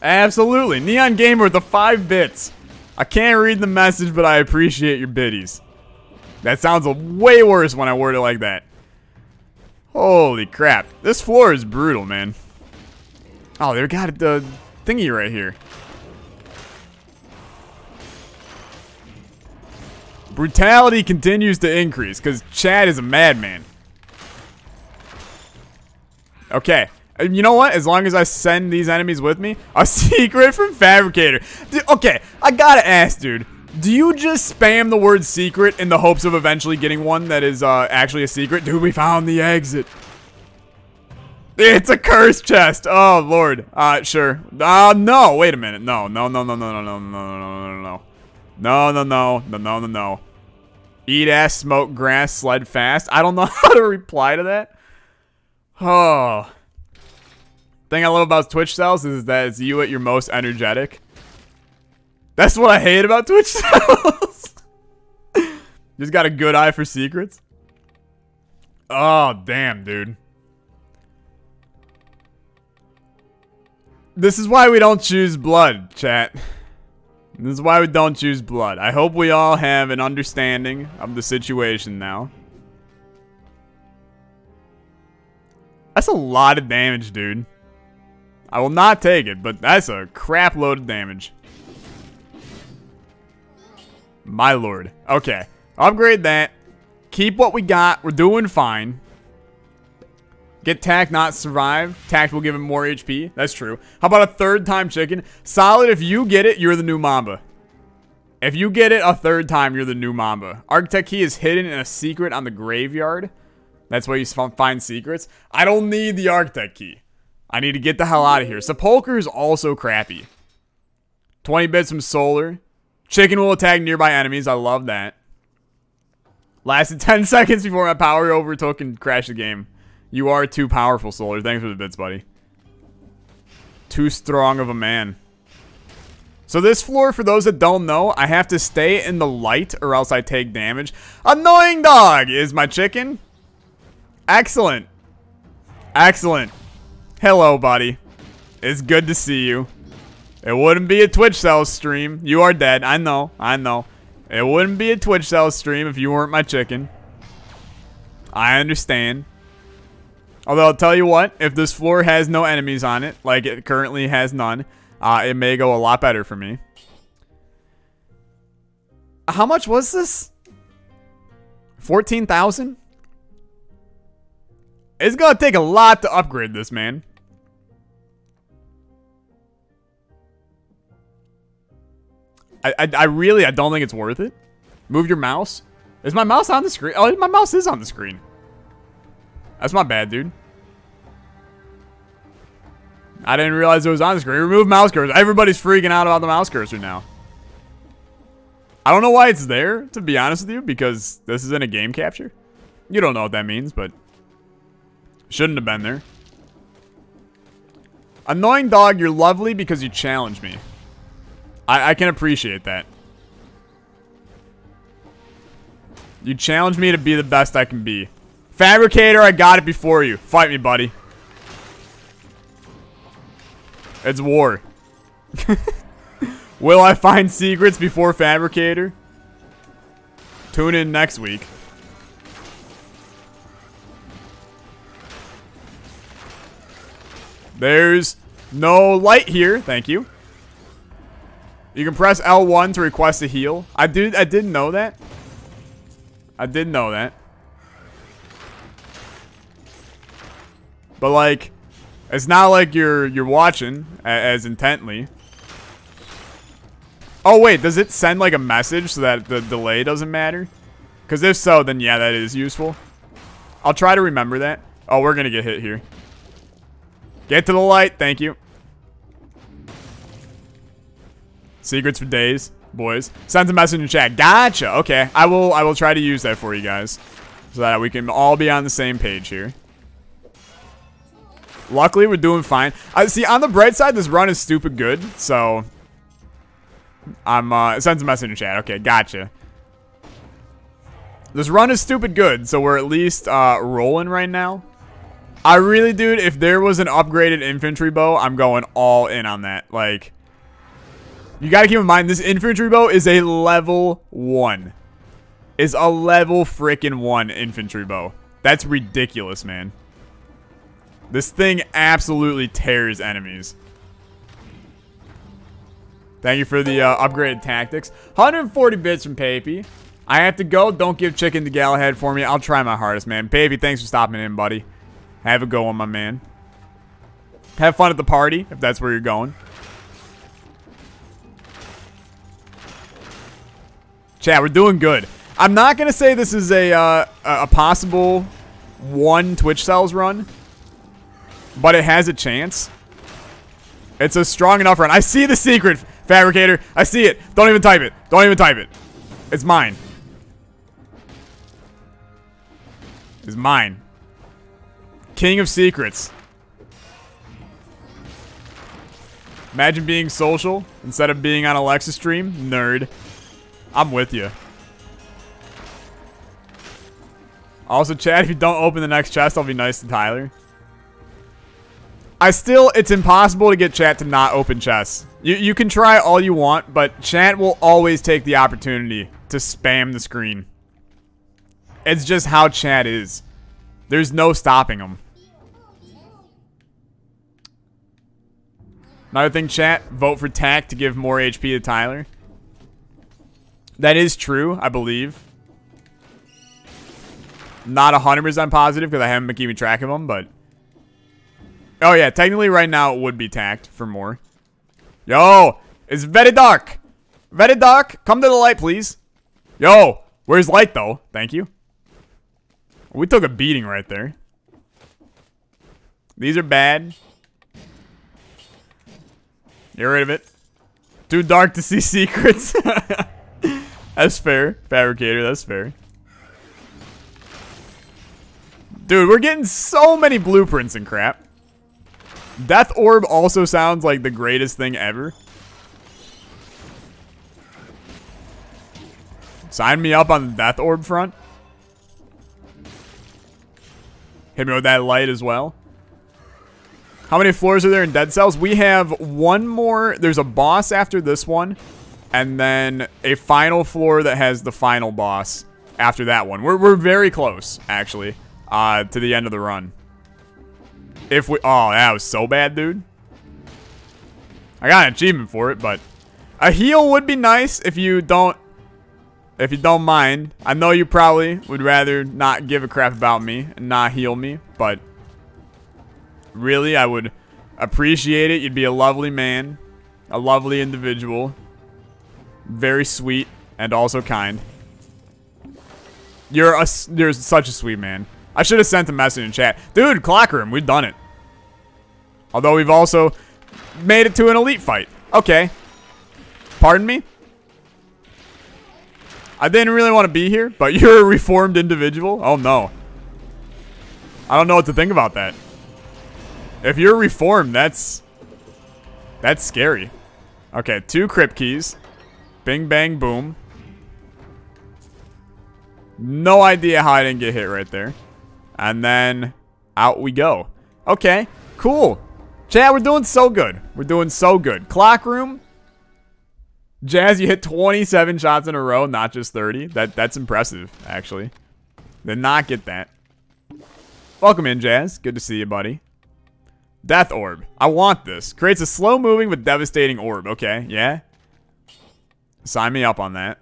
Absolutely. Neon Gamer with the five bits. I can't read the message, but I appreciate your biddies. That sounds way worse when I word it like that. Holy crap. This floor is brutal, man. Oh, they got the thingy right here. Brutality continues to increase because Chad is a madman. Okay. Uh, you know what? As long as I send these enemies with me, a secret from Fabricator. Dude, okay, I gotta ask, dude. Do you just spam the word secret in the hopes of eventually getting one that is uh, actually a secret? Dude, we found the exit. It's a cursed chest. Oh, Lord. Uh, sure. Uh, no. Wait a minute. No, no, no, no, no, no, no, no, no, no, no. No, no, no, no, no, no, no. Eat ass, smoke grass, sled fast. I don't know how to reply to that. Oh. Thing I love about Twitch cells is that it's you at your most energetic. That's what I hate about Twitch cells. Just got a good eye for secrets. Oh, damn, dude. This is why we don't choose blood, chat. This is why we don't choose blood. I hope we all have an understanding of the situation now. That's a lot of damage, dude. I will not take it, but that's a crap load of damage. My lord. Okay. Upgrade that. Keep what we got. We're doing fine. Get tact, not survive. Tact will give him more HP. That's true. How about a third time chicken? Solid, if you get it, you're the new Mamba. If you get it a third time, you're the new Mamba. Architect key is hidden in a secret on the graveyard. That's where you find secrets. I don't need the architect key. I need to get the hell out of here. Sepulcher is also crappy. 20 bits from Solar. Chicken will attack nearby enemies. I love that. Lasted 10 seconds before my power overtook and crashed the game. You are too powerful, Solar. Thanks for the bits, buddy. Too strong of a man. So this floor, for those that don't know, I have to stay in the light or else I take damage. Annoying dog is my chicken. Excellent. Excellent. Hello, buddy. It's good to see you. It wouldn't be a Twitch Cells stream. You are dead. I know. I know. It wouldn't be a Twitch Cells stream if you weren't my chicken. I understand. Although I'll tell you what, if this floor has no enemies on it, like it currently has none, uh, it may go a lot better for me. How much was this? 14,000? It's gonna take a lot to upgrade this, man. I, I, I really, I don't think it's worth it. Move your mouse. Is my mouse on the screen? Oh, my mouse is on the screen. That's my bad, dude. I didn't realize it was on the screen. Remove mouse cursor. Everybody's freaking out about the mouse cursor now. I don't know why it's there, to be honest with you, because this is in a game capture. You don't know what that means, but shouldn't have been there. Annoying dog, you're lovely because you challenged me. I, I can appreciate that. You challenged me to be the best I can be. Fabricator, I got it before you. Fight me, buddy. It's war. Will I find secrets before Fabricator? Tune in next week. There's no light here. Thank you. You can press L1 to request a heal. I did I didn't know that. I didn't know that. But like it's not like you're you're watching as intently. Oh wait, does it send like a message so that the delay doesn't matter? Because if so, then yeah, that is useful. I'll try to remember that. Oh, we're gonna get hit here. Get to the light, thank you. Secrets for days, boys. Sends a message in chat. Gotcha. Okay, I will. I will try to use that for you guys, so that we can all be on the same page here. Luckily, we're doing fine. I see. On the bright side, this run is stupid good. So, I'm. Uh, sends a message in chat. Okay, gotcha. This run is stupid good, so we're at least uh, rolling right now. I really, dude, if there was an upgraded infantry bow, I'm going all in on that. Like, you got to keep in mind, this infantry bow is a level 1. Is a level freaking 1 infantry bow. That's ridiculous, man. This thing absolutely tears enemies. Thank you for the uh, upgraded tactics. 140 bits from Papy. I have to go. Don't give chicken to Galahad for me. I'll try my hardest, man. Papy, thanks for stopping in, buddy. Have a go on, my man. Have fun at the party, if that's where you're going. Chat, we're doing good. I'm not going to say this is a, uh, a possible one Twitch cells run, but it has a chance. It's a strong enough run. I see the secret, Fabricator. I see it. Don't even type it. Don't even type it. It's mine. It's mine. King of Secrets. Imagine being social instead of being on Olexa stream. Nerd. I'm with you. Also, Chad, if you don't open the next chest, I'll be nice to Tyler. I still, it's impossible to get chat to not open chests. You, you can try all you want, but chat will always take the opportunity to spam the screen. It's just how chat is. There's no stopping them. Another thing, chat, vote for TAC to give more HP to Tyler. That is true, I believe. Not 100% positive because I haven't been keeping track of them, but... Oh, yeah, technically right now it would be tacked for more. Yo, it's very dark. Very dark. Come to the light, please. Yo, where's light, though? Thank you. We took a beating right there. These are bad. Get rid of it. Too dark to see secrets. that's fair. Fabricator, that's fair. Dude, we're getting so many blueprints and crap. Death Orb also sounds like the greatest thing ever. Sign me up on the Death Orb front. Hit me with that light as well. How many floors are there in Dead Cells? We have one more. There's a boss after this one. And then a final floor that has the final boss after that one. We're, we're very close, actually, uh, to the end of the run. If we... Oh, that was so bad, dude. I got an achievement for it, but... A heal would be nice if you don't... If you don't mind. I know you probably would rather not give a crap about me and not heal me, but... Really, I would appreciate it. You'd be a lovely man. A lovely individual. Very sweet and also kind. You're a, you're such a sweet man. I should have sent a message in chat. Dude, clock room, we've done it. Although we've also made it to an elite fight. Okay. Pardon me? I didn't really want to be here, but you're a reformed individual? Oh no. I don't know what to think about that. If you're reformed, that's... That's scary. Okay, two crypt keys. Bing, bang, boom. No idea how I didn't get hit right there. And then out we go. Okay, cool. Chad, we're doing so good. We're doing so good. Clock room. Jazz, you hit 27 shots in a row, not just 30. That That's impressive, actually. Did not get that. Welcome in, Jazz. Good to see you, buddy. Death Orb. I want this. Creates a slow-moving but devastating orb. Okay, yeah. Sign me up on that.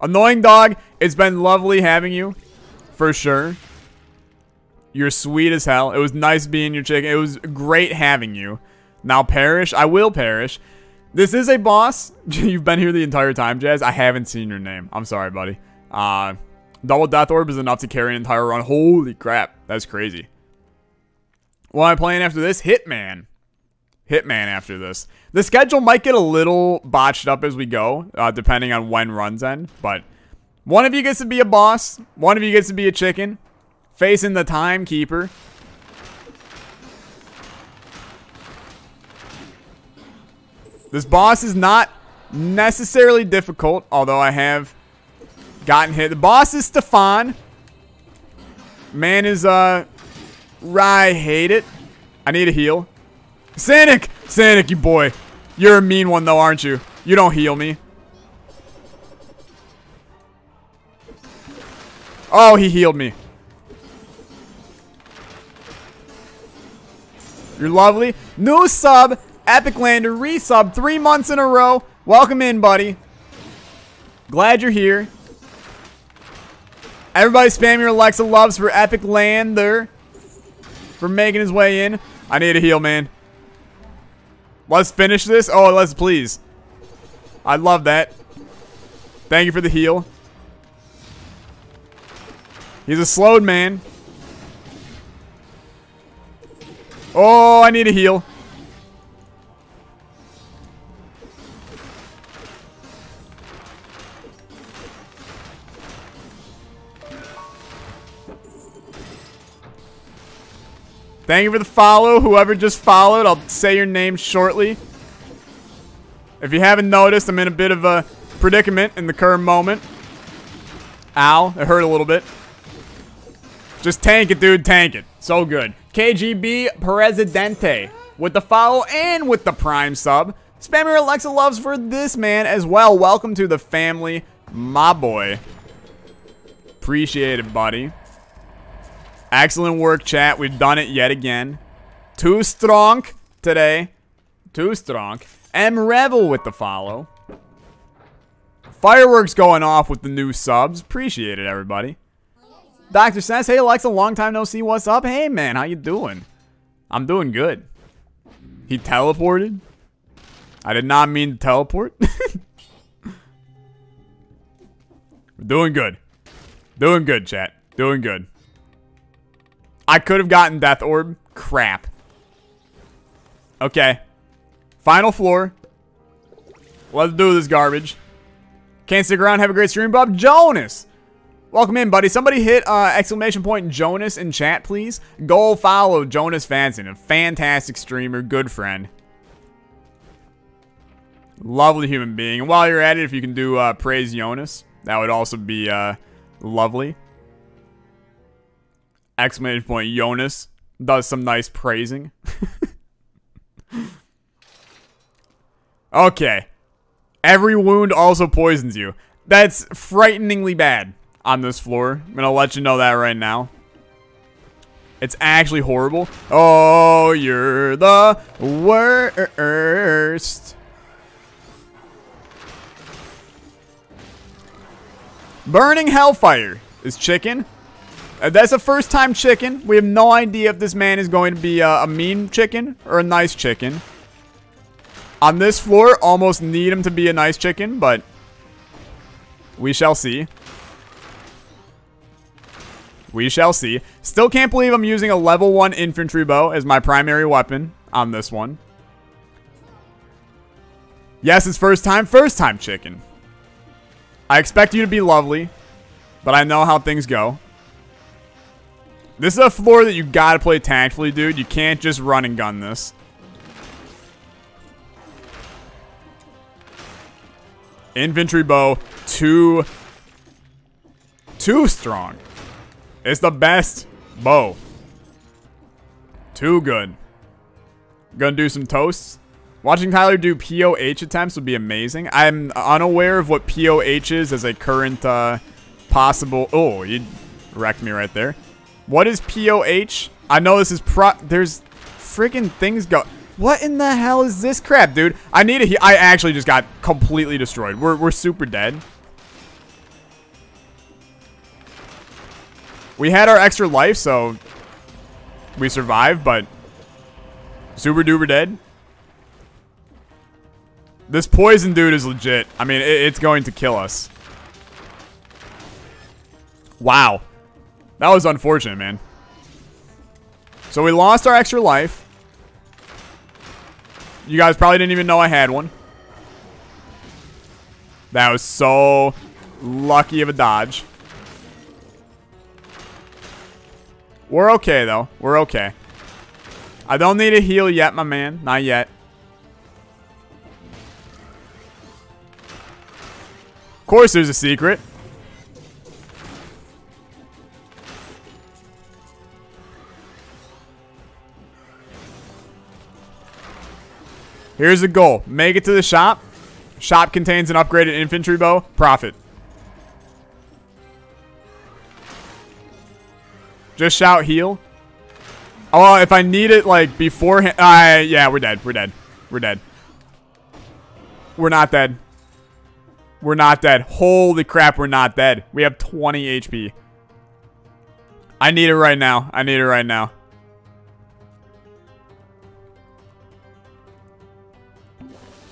Annoying dog, it's been lovely having you. For sure. You're sweet as hell. It was nice being your chicken. It was great having you. Now perish. I will perish. This is a boss. You've been here the entire time, Jazz. I haven't seen your name. I'm sorry, buddy. Uh, double Death Orb is enough to carry an entire run. Holy crap. That's crazy. What am I playing after this? Hitman. Hitman after this. The schedule might get a little botched up as we go, uh, depending on when runs end. But one of you gets to be a boss. One of you gets to be a chicken. Facing the timekeeper. This boss is not necessarily difficult, although I have gotten hit. The boss is Stefan. Man is, uh, I hate it. I need a heal. Sanic! Sanic, you boy. You're a mean one, though, aren't you? You don't heal me. Oh, he healed me. You're lovely. New sub, Epic Lander, resub, three months in a row. Welcome in, buddy. Glad you're here. Everybody spam your Olexa loves for Epic Lander. For making his way in. I need a heal, man. Let's finish this. Oh, let's please. I love that. Thank you for the heal. He's a slowed man. Oh, I need a heal. Thank you for the follow. Whoever just followed, I'll say your name shortly. If you haven't noticed, I'm in a bit of a predicament in the current moment. Ow, it hurt a little bit. Just tank it, dude. Tank it. So good. KGB Presidente with the follow and with the prime sub. Spammer Olexa loves for this man as well. Welcome to the family, my boy. Appreciate it, buddy. Excellent work, chat. We've done it yet again. Too strong today. Too strong. M Revel with the follow. Fireworks going off with the new subs. Appreciate it, everybody. Doctor says, hey Olexa, long time no see. What's up? Hey man, how you doing? I'm doing good. He teleported? I did not mean to teleport. doing good. Doing good, chat. Doing good. I could have gotten Death Orb. Crap. Okay. Final floor. Let's do this garbage. Can't stick around. Have a great stream, Bob. Jonas. Welcome in, buddy. Somebody hit uh, exclamation point Jonas in chat, please. Go follow Jonas Fanson, a fantastic streamer, good friend. Lovely human being. And while you're at it, if you can do uh, praise Jonas, that would also be uh, lovely. Exclamation point Jonas does some nice praising. okay. Every wound also poisons you. That's frighteningly bad on this floor. I'm gonna let you know that right now. It's actually horrible. Oh, you're the worst. Burning Hellfire is chicken. Uh, that's a first time chicken. We have no idea if this man is going to be uh, a mean chicken or a nice chicken. On this floor, almost need him to be a nice chicken, but we shall see. We shall see. Still can't believe I'm using a level 1 infantry bow as my primary weapon on this one. Yes, it's first time, first time chicken. I expect you to be lovely, but I know how things go. This is a floor that you gotta play tactfully, dude. You can't just run and gun this. Infantry bow, two too strong. It's the best bow. Too good. Gonna do some toasts. Watching Tyler do POH attempts would be amazing. I'm unaware of what POH is as a current uh, possible... Oh, you wrecked me right there. What is POH? I know this is pro... There's freaking things go... What in the hell is this crap, dude? I need a... I actually just got completely destroyed. We're, we're super dead. We had our extra life, so we survived, but super duper dead. This poison dude is legit. I mean, it, it's going to kill us. Wow. That was unfortunate, man. So we lost our extra life. You guys probably didn't even know I had one. That was so lucky of a dodge. We're okay, though. We're okay. I don't need a heal yet, my man. Not yet. Of course there's a secret. Here's the goal. Make it to the shop. Shop contains an upgraded infantry bow. Profit. Just shout heal. Oh, if I need it, like, beforehand. Uh, yeah, we're dead. We're dead. We're dead. We're not dead. We're not dead. Holy crap, we're not dead. We have 20 HP. I need it right now. I need it right now.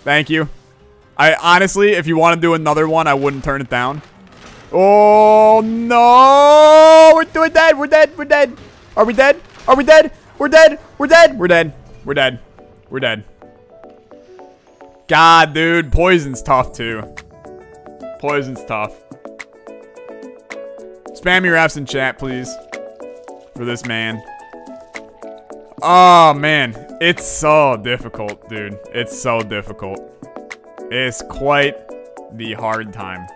Thank you. I honestly, if you want to do another one, I wouldn't turn it down. Oh, no. We're, we're dead. We're dead. We're dead. Are we dead? Are we dead? We're dead. We're dead. We're dead. We're dead. We're dead. God, dude. Poison's tough, too. Poison's tough. Spam your apps in chat, please. For this man. Oh, man. It's so difficult, dude. It's so difficult. It's quite the hard time.